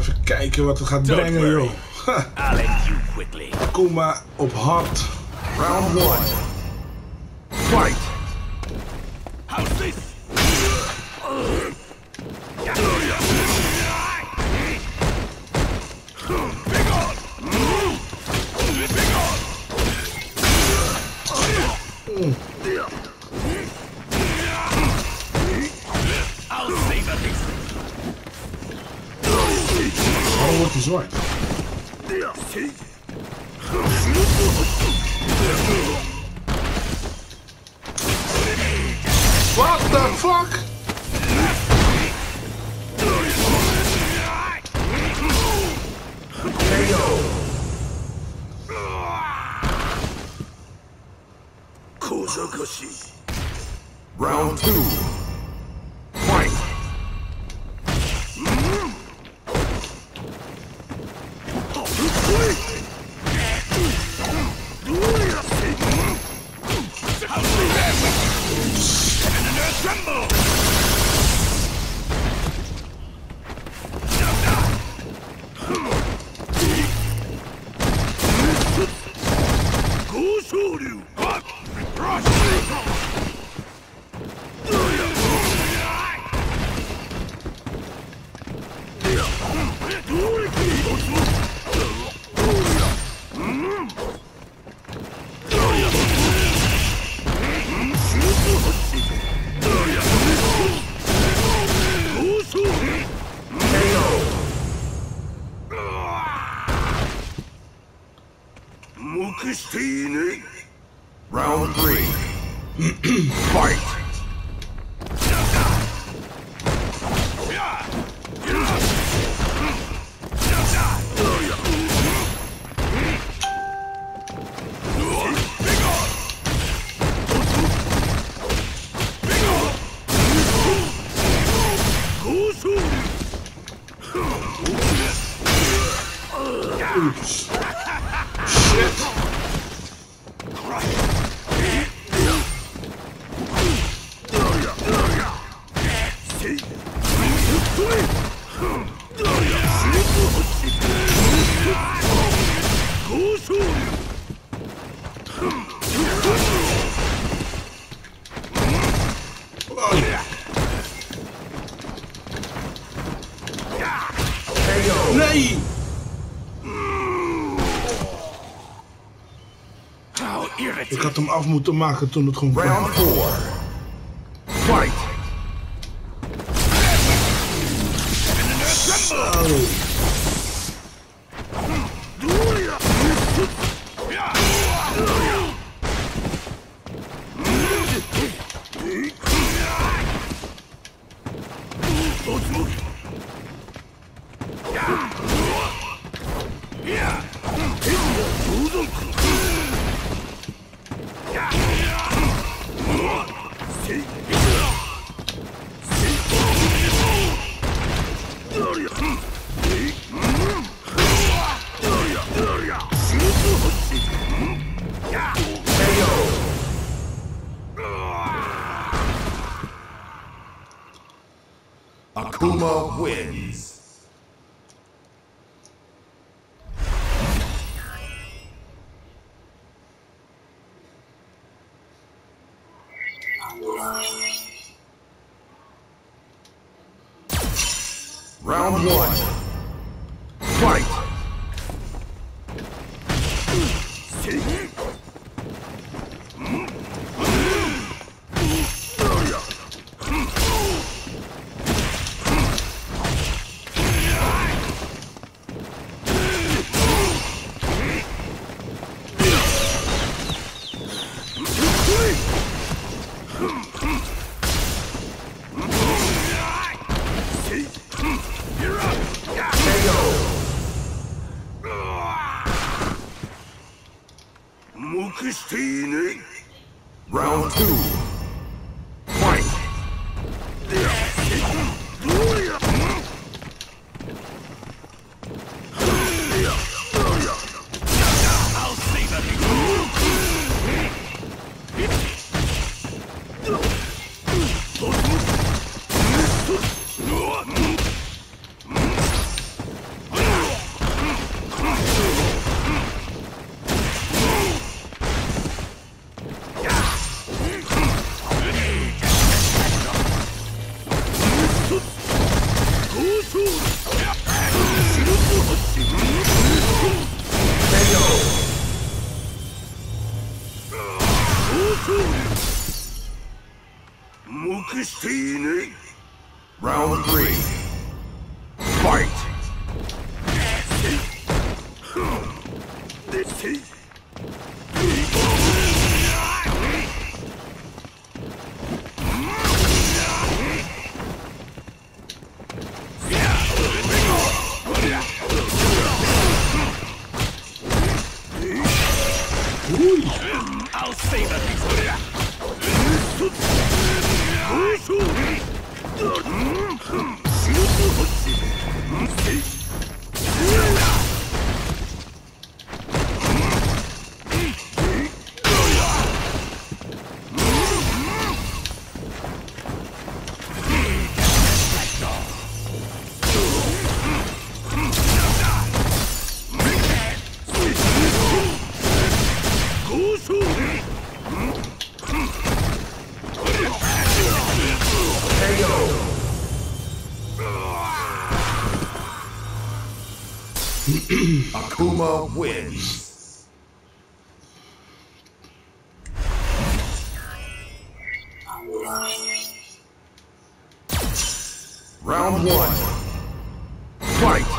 Nou, even kijken wat het gaat Don't brengen, worry. joh. I'll end you quickly. Akuma op hard. Round one. Fight. Waarom wordt hij zwart? What the fuck? Round two. Assemble! Go Round three. Fight. af moeten maken toen het gewoon kwam. Round Akuma wins. Round one. Round 2黙していね Round 3 wins. Round one. Fight!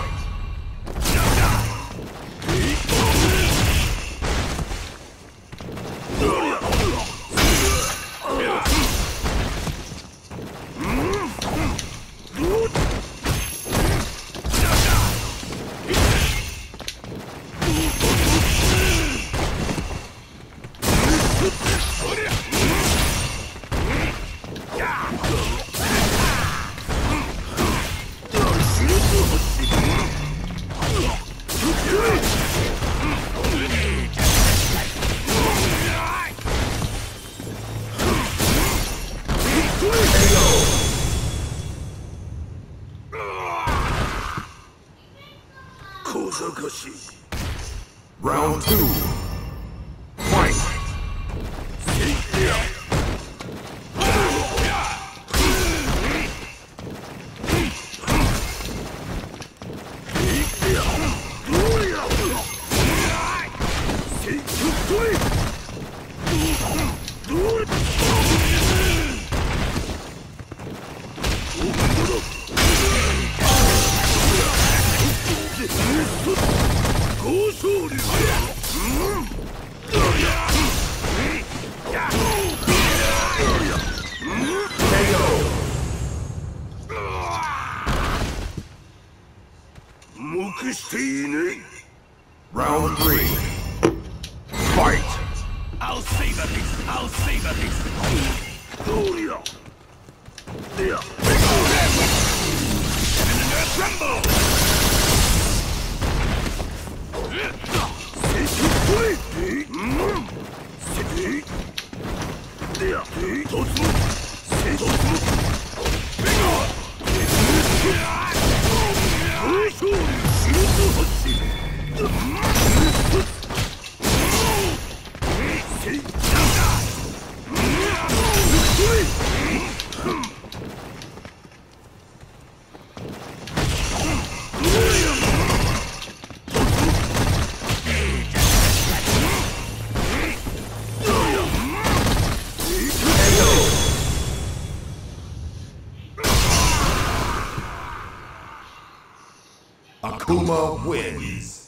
Puma wins.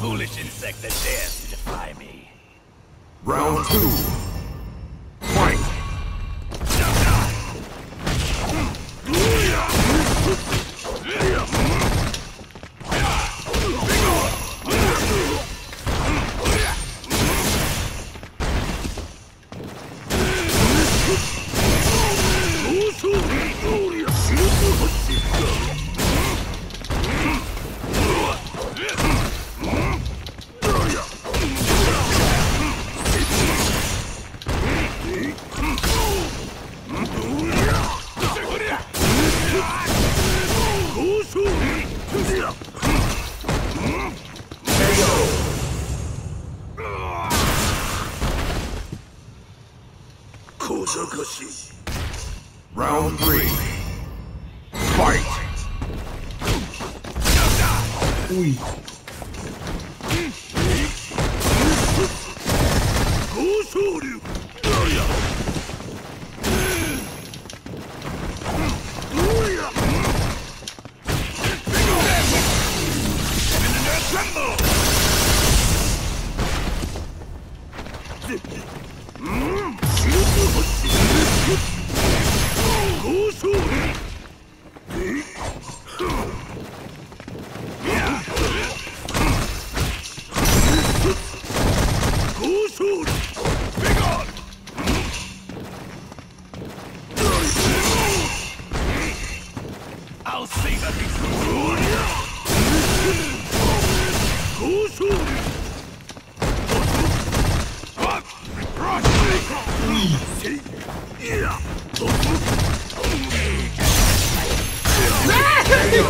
foolish insect that dares to defy me. Round two. Jesús.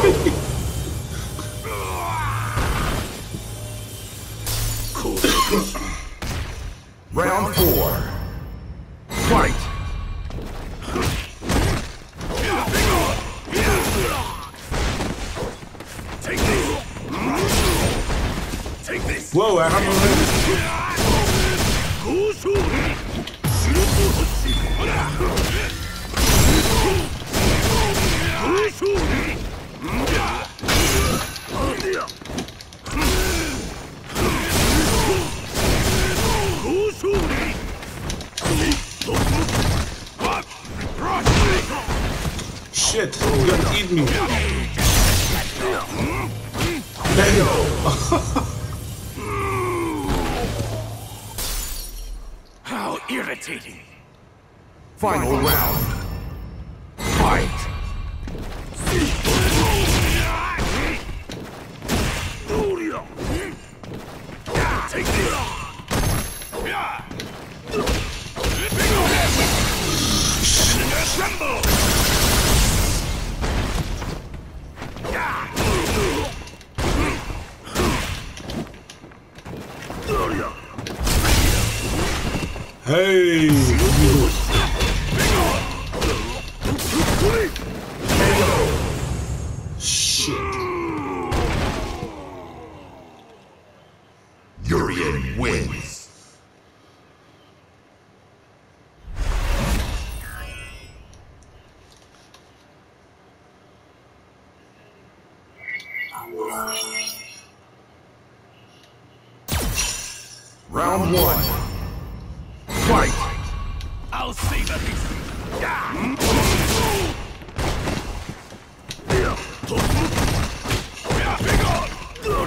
Ha ha ha! shit, You gonna eat me. How irritating. Final round. Hey!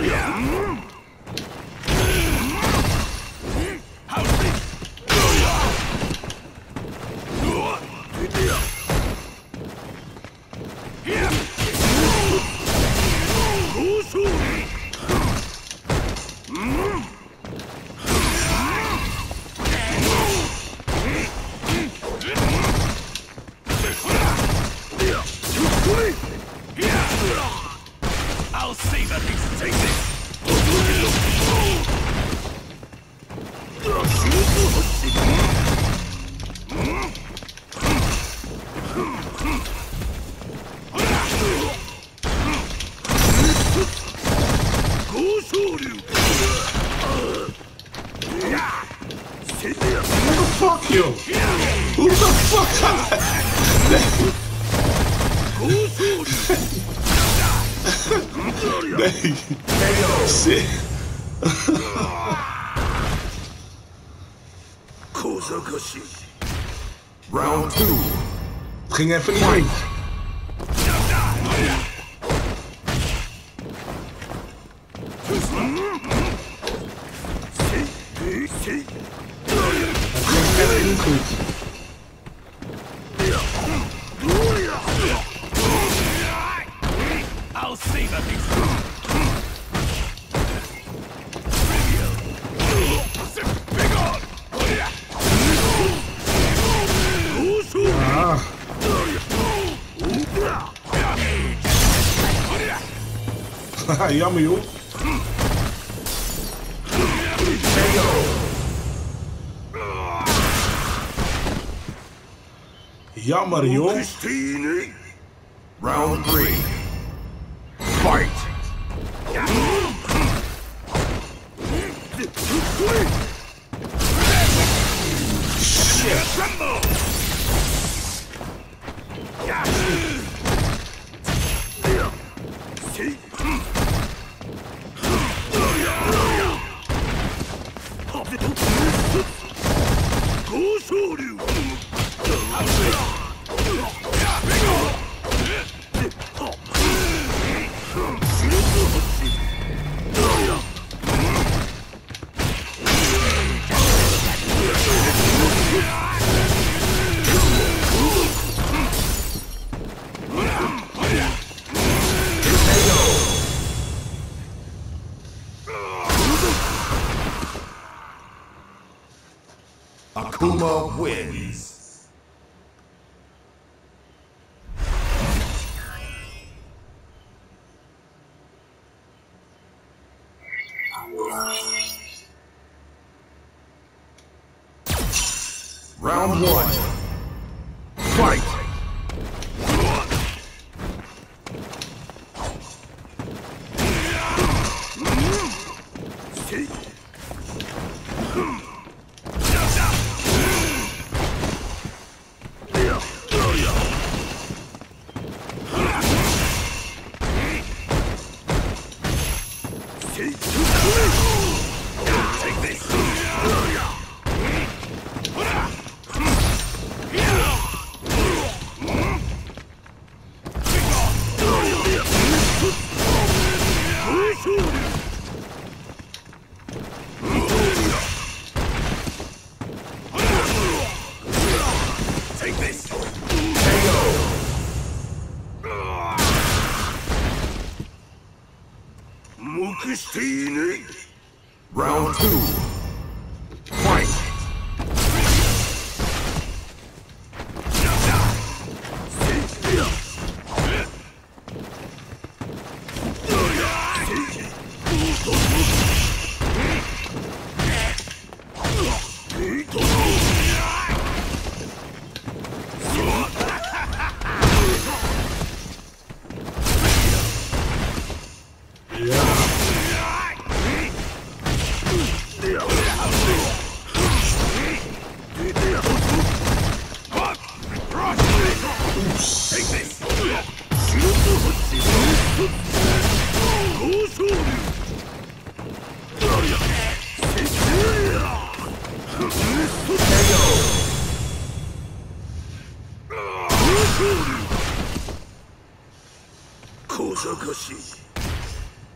い。you? Who the fuck? are Shit. Round two. Ging even niet. るこいつはい、やむよ。Yamario! Round three. Fight. Shit. Akuma wins.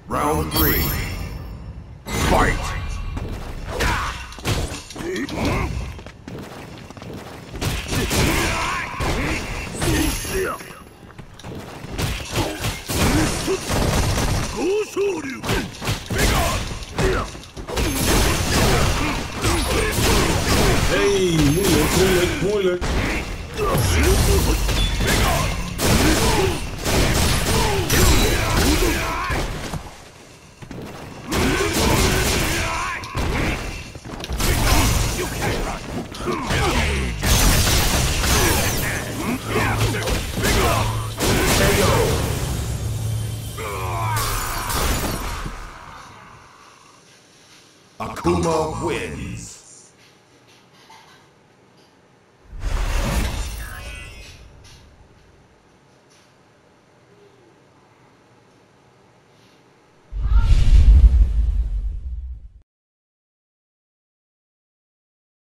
Round three.